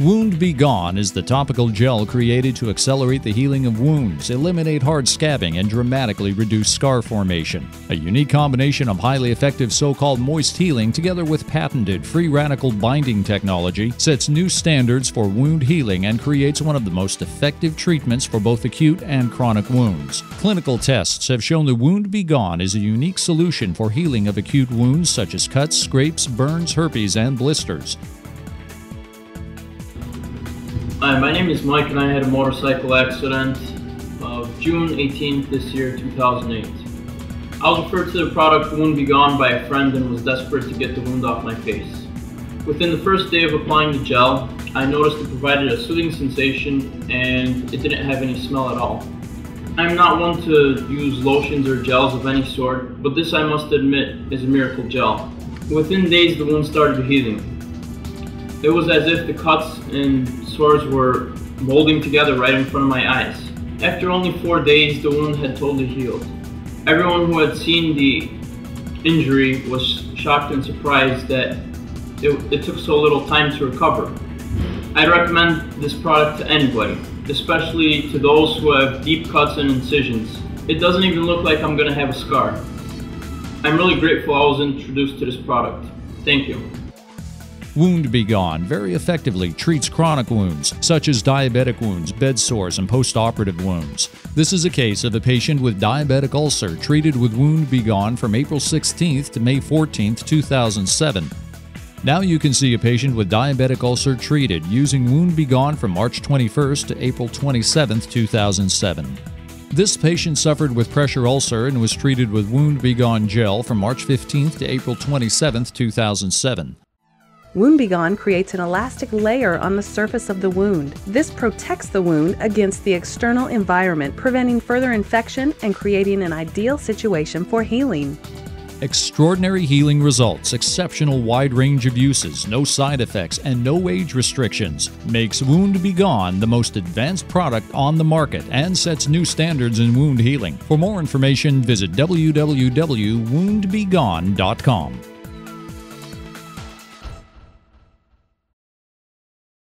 Wound Be Gone is the topical gel created to accelerate the healing of wounds, eliminate hard scabbing, and dramatically reduce scar formation. A unique combination of highly effective so called moist healing together with patented free radical binding technology sets new standards for wound healing and creates one of the most effective treatments for both acute and chronic wounds. Clinical tests have shown the Wound Be Gone is a unique solution for healing of acute wounds such as cuts, scrapes, burns, herpes, and blisters. Hi, my name is Mike and I had a motorcycle accident of June 18th this year, 2008. I was referred to the product Wound Be Gone by a friend and was desperate to get the wound off my face. Within the first day of applying the gel, I noticed it provided a soothing sensation and it didn't have any smell at all. I'm not one to use lotions or gels of any sort, but this I must admit is a miracle gel. Within days the wound started healing. It was as if the cuts and sores were molding together right in front of my eyes. After only four days, the wound had totally healed. Everyone who had seen the injury was shocked and surprised that it, it took so little time to recover. I'd recommend this product to anybody, especially to those who have deep cuts and incisions. It doesn't even look like I'm gonna have a scar. I'm really grateful I was introduced to this product. Thank you. Wound Be Gone very effectively treats chronic wounds, such as diabetic wounds, bed sores, and postoperative wounds. This is a case of a patient with diabetic ulcer treated with Wound Be Gone from April 16th to May 14th, 2007. Now you can see a patient with diabetic ulcer treated using Wound Be Gone from March 21st to April 27th, 2007. This patient suffered with pressure ulcer and was treated with Wound Be Gone gel from March 15th to April 27th, 2007. Wound Be Gone creates an elastic layer on the surface of the wound. This protects the wound against the external environment, preventing further infection and creating an ideal situation for healing. Extraordinary healing results, exceptional wide range of uses, no side effects, and no age restrictions makes Wound Be Gone the most advanced product on the market and sets new standards in wound healing. For more information, visit www.woundbegone.com.